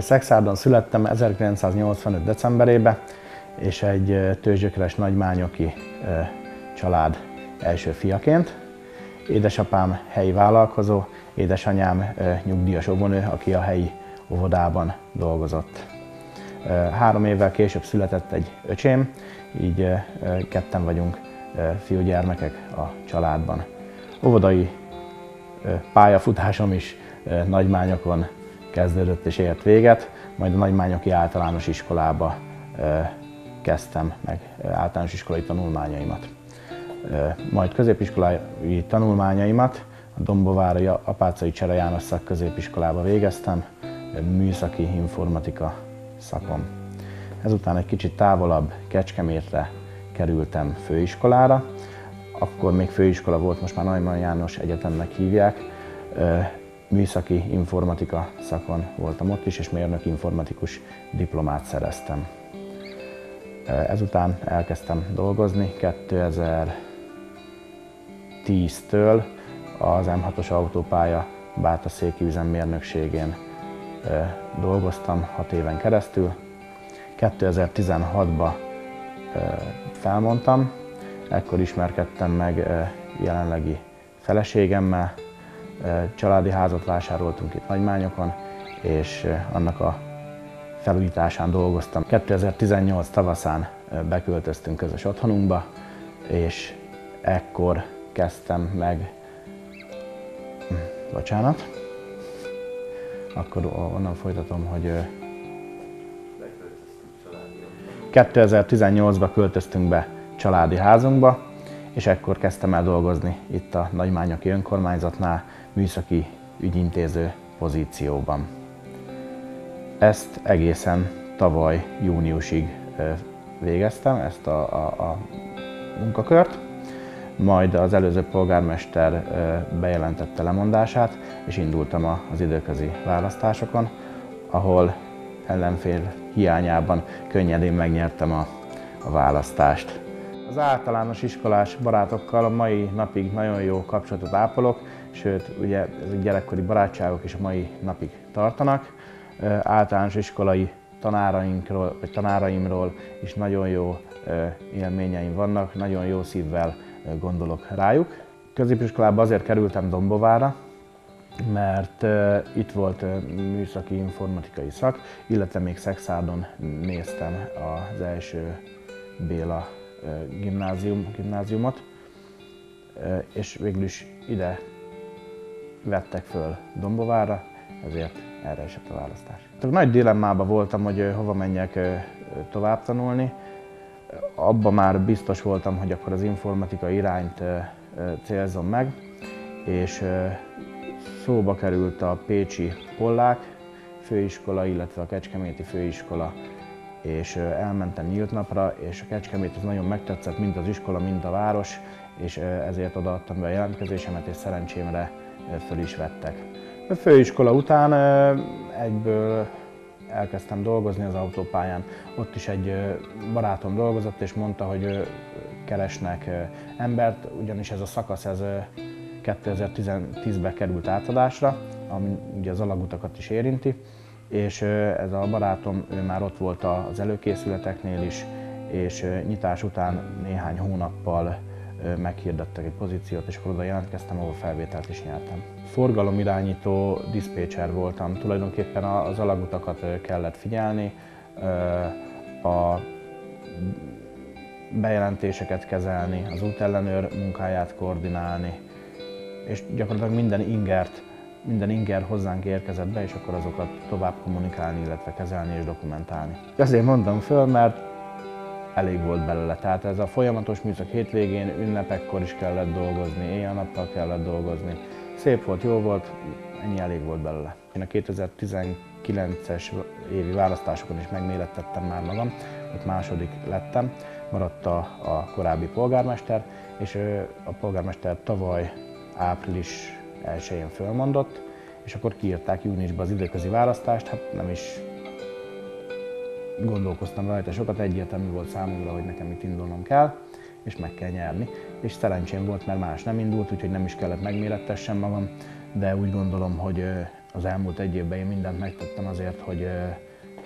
Szexárdon születtem 1985. decemberében, és egy tőzsgyökeres nagymányoki család első fiaként. Édesapám helyi vállalkozó, édesanyám nyugdíjas óvonő, aki a helyi óvodában dolgozott. Három évvel később született egy öcsém, így ketten vagyunk fiúgyermekek a családban. Óvodai pályafutásom is nagymányokon kezdődött és ért véget, majd a nagymányoki általános iskolába kezdtem meg általános iskolai tanulmányaimat. Majd középiskolai tanulmányaimat a Dombovári Apácai Csere János szakközépiskolába végeztem, műszaki informatika szakon. Ezután egy kicsit távolabb Kecskemétre kerültem főiskolára, akkor még főiskola volt, most már Neumann János Egyetemnek hívják. Műszaki informatika szakon voltam ott is, és mérnök informatikus diplomát szereztem. Ezután elkezdtem dolgozni 2010-től az M6-os autópálya Bátaszéki üzemmérnökségén dolgoztam 6 éven keresztül. 2016-ban felmondtam, ekkor ismerkedtem meg jelenlegi feleségemmel, családi házat vásároltunk itt Nagymányokon, és annak a felújításán dolgoztam. 2018 tavaszán beköltöztünk közös otthonunkba, és ekkor kezdtem meg, hm, bocsánat, akkor onnan folytatom, hogy 2018-ban költöztünk be családi házunkba, és ekkor kezdtem el dolgozni itt a Nagymányoki Önkormányzatnál műszaki ügyintéző pozícióban. Ezt egészen tavaly júniusig végeztem, ezt a, a, a munkakört, majd az előző polgármester bejelentette lemondását, és indultam az időközi választásokon, ahol ellenfél hiányában könnyedén megnyertem a, a választást. Az általános iskolás barátokkal a mai napig nagyon jó kapcsolatot ápolok, sőt, ugye ezek gyerekkori barátságok is a mai napig tartanak. Általános iskolai tanárainkról, vagy tanáraimról is nagyon jó élményeim vannak, nagyon jó szívvel gondolok rájuk. Középiskolában azért kerültem Dombovára, mert itt volt műszaki informatikai szak, illetve még Szexádon néztem az első Béla gimnázium, gimnáziumot, és végül is ide vettek föl Dombovára, ezért erre esett a választás. Nagy dilemmában voltam, hogy hova menjek tovább tanulni. Abba már biztos voltam, hogy akkor az informatika irányt célzom meg, és szóba került a Pécsi Pollák főiskola, illetve a Kecskeméti főiskola, és elmentem nyílt napra, és a Kecskemét az nagyon megtetszett, mind az iskola, mind a város, és ezért odaadtam be a jelentkezésemet, és szerencsémre föl is vettek. A főiskola után egyből elkezdtem dolgozni az autópályán. Ott is egy barátom dolgozott, és mondta, hogy keresnek embert, ugyanis ez a szakasz ez 2010-ben került átadásra, ami ugye az alagutakat is érinti, és ez a barátom, ő már ott volt az előkészületeknél is, és nyitás után néhány hónappal meghirdettek egy pozíciót, és akkor oda jelentkeztem, ahol felvételt is nyertem. Forgalomirányító diszpécser voltam, tulajdonképpen az alagutakat kellett figyelni, a bejelentéseket kezelni, az útellenőr munkáját koordinálni, és gyakorlatilag minden ingert, minden inger hozzánk érkezett be, és akkor azokat tovább kommunikálni, illetve kezelni és dokumentálni. Azért mondtam föl, mert elég volt belőle. Tehát ez a folyamatos műszak hétvégén, ünnepekkor is kellett dolgozni, éjjel-nappal kellett dolgozni. Szép volt, jó volt, ennyi elég volt belőle. Én a 2019-es évi választásokon is megmérettettem már magam, ott második lettem, maradt a, a korábbi polgármester, és a polgármester tavaly április 1-én fölmondott, és akkor kiírták júniusban az időközi választást, hát nem is gondolkoztam rajta sokat, egyértelmű volt számomra, hogy nekem itt indulnom kell, és meg kell nyerni. És szerencsém volt, mert más nem indult, úgyhogy nem is kellett megmérettessem magam, de úgy gondolom, hogy Az elmúlt egy évben én mindent megtettem azért, hogy,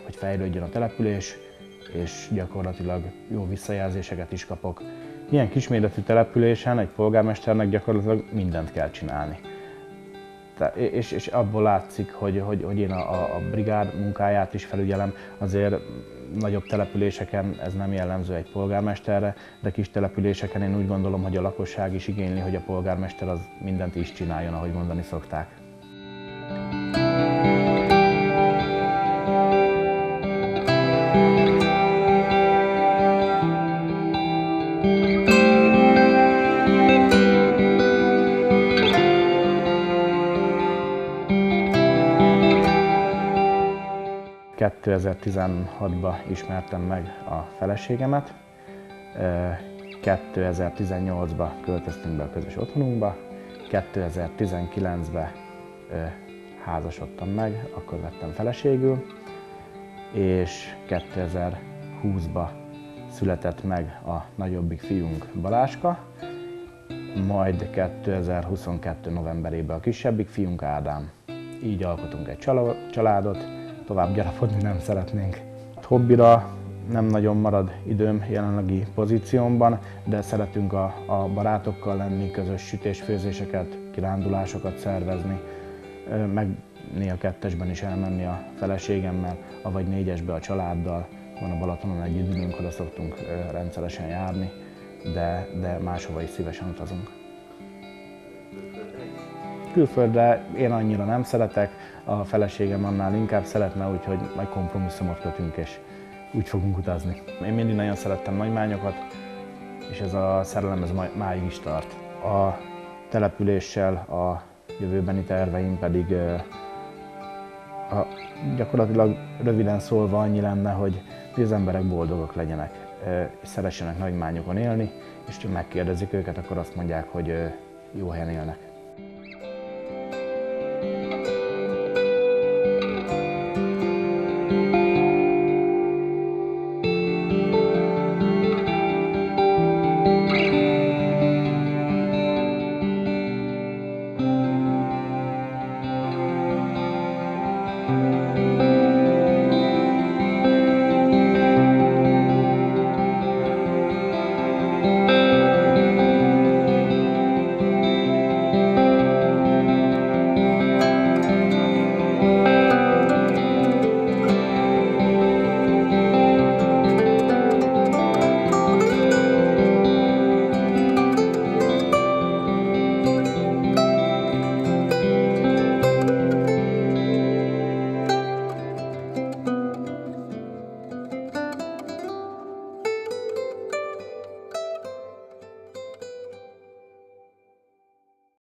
hogy fejlődjön a település, és gyakorlatilag jó visszajelzéseket is kapok. Ilyen kisméretű településen egy polgármesternek gyakorlatilag mindent kell csinálni. És, és abból látszik, hogy, hogy, hogy én a, a brigád munkáját is felügyelem, azért nagyobb településeken ez nem jellemző egy polgármesterre, de kis településeken én úgy gondolom, hogy a lakosság is igényli, hogy a polgármester az mindent is csináljon, ahogy mondani szokták. 2016-ban ismertem meg a feleségemet, 2018-ban költöztünk be a közös otthonunkba, 2019-ben házasodtam meg, akkor vettem feleségül, és 2020-ban született meg a nagyobbik fiunk Baláska, majd 2022. novemberében a kisebbik fiunk Ádám. Így alkotunk egy családot, tovább gyarapodni nem szeretnénk. Hobbira nem nagyon marad időm jelenlegi pozíciómban, de szeretünk a, a barátokkal lenni, közös sütésfőzéseket, kirándulásokat szervezni, meg néha kettesben is elmenni a feleségemmel, avagy négyesbe a családdal. Van a Balatonon egy időnk, oda szoktunk rendszeresen járni, de, de máshova is szívesen utazunk. Külföldre én annyira nem szeretek, a feleségem annál inkább szeretne, úgyhogy majd kompromisszumot kötünk, és úgy fogunk utazni. Én mindig nagyon szerettem nagymányokat, és ez a szerelem ez máig is tart. A településsel a jövőbeni terveim pedig a, gyakorlatilag röviden szólva annyi lenne, hogy az emberek boldogok legyenek, és szeressenek nagymányokon élni, és ha megkérdezik őket, akkor azt mondják, hogy jó helyen élnek.